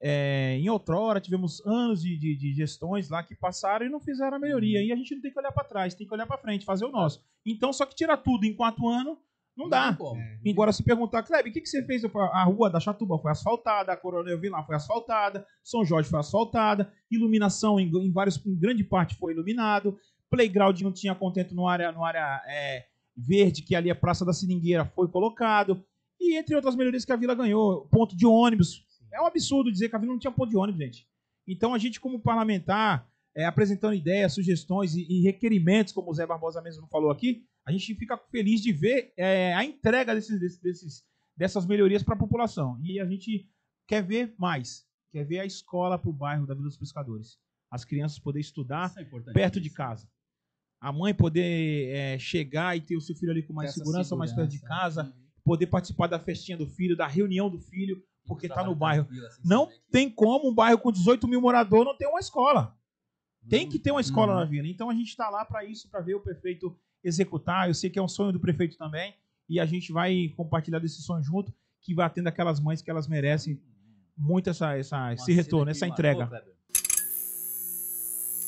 É, em outrora, tivemos anos de, de, de, gestões lá que passaram e não fizeram a melhoria. E a gente não tem que olhar para trás, tem que olhar para frente, fazer o nosso. Então, só que tirar tudo em quatro anos, não dá. É. Agora, se perguntar, Kleber, o que, que você fez? A rua da Chatuba foi asfaltada, a Coronel Vilar foi asfaltada, São Jorge foi asfaltada, iluminação em, em, vários, em grande parte foi iluminado, playground não tinha contento no área, no área é, verde, que ali a Praça da Seringueira foi colocado, e entre outras melhorias que a Vila ganhou, ponto de ônibus, é um absurdo dizer que a Vila não tinha ponto de ônibus, gente. Então a gente, como parlamentar, é, apresentando ideias, sugestões e, e, requerimentos, como o Zé Barbosa mesmo falou aqui, a gente fica feliz de ver é, a entrega desses, desses, dessas melhorias para a população. E a gente quer ver mais. Quer ver a escola para o bairro da Vila dos Pescadores. As crianças poderem estudar é perto de casa. A mãe poder é, chegar e ter o seu filho ali com mais segurança, segurança, mais perto de casa. Uhum. Poder participar da festinha do filho, da reunião do filho porque está no bairro. Assim, não tem como um bairro com 18 mil moradores não ter uma escola. Tem que ter uma escola na vila. Então a gente está lá para isso, para ver o prefeito executar. Eu sei que é um sonho do prefeito também. E a gente vai compartilhar desse sonho junto, que vai atender aquelas mães que elas merecem muito essa, essa, esse retorno, essa entrega.